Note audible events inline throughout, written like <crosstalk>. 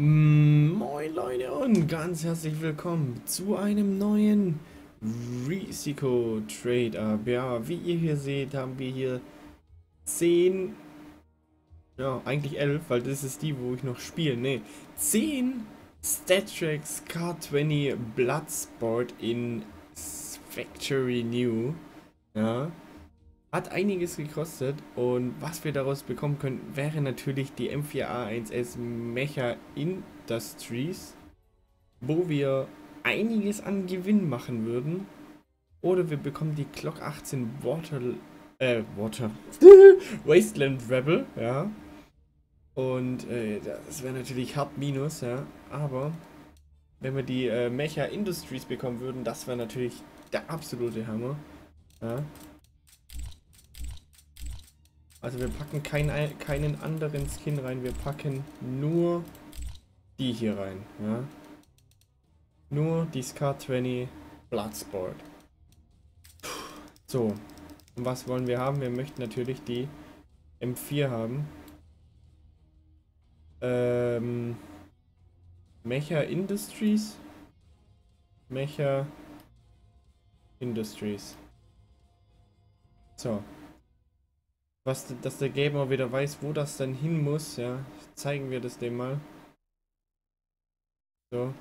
Mm, Moin Leute und ganz herzlich willkommen zu einem neuen Risiko Trade Up. Ja, wie ihr hier seht, haben wir hier 10, ja eigentlich 11, weil das ist die, wo ich noch spiele. Ne, 10 StatTracks K20 Bloodsport in Factory New. Ja, hat einiges gekostet und was wir daraus bekommen können, wäre natürlich die M4A1S Mecha Industries, wo wir einiges an Gewinn machen würden. Oder wir bekommen die Glock 18 Water, äh, Water, <laughs> Wasteland Rebel, ja. Und äh, das wäre natürlich hart minus, ja. Aber wenn wir die äh, Mecha Industries bekommen würden, das wäre natürlich der absolute Hammer. Ja. Also wir packen kein, keinen anderen Skin rein, wir packen nur die hier rein, ja. Nur die SCAR-20 Bloodsport. So, und was wollen wir haben? Wir möchten natürlich die M4 haben. Ähm, Mecha Industries. Mecha Industries. So, was, dass der Gamer wieder weiß, wo das dann hin muss, ja, zeigen wir das dem mal. So.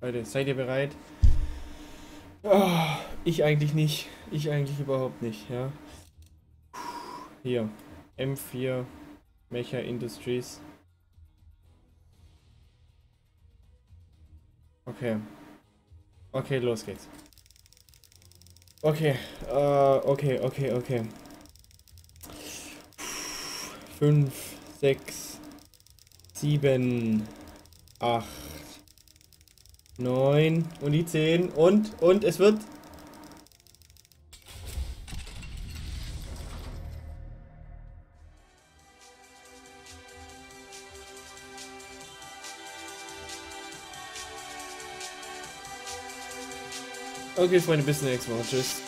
Leute, seid ihr bereit? Oh, ich eigentlich nicht. Ich eigentlich überhaupt nicht, ja. Hier. M4 Mecha Industries. Okay. Okay, los geht's. Okay, äh, okay, okay, okay. Fünf, sechs, sieben, acht, neun und die zehn und, und es wird Okay, Freunde, bis zum nächsten Mal. Tschüss.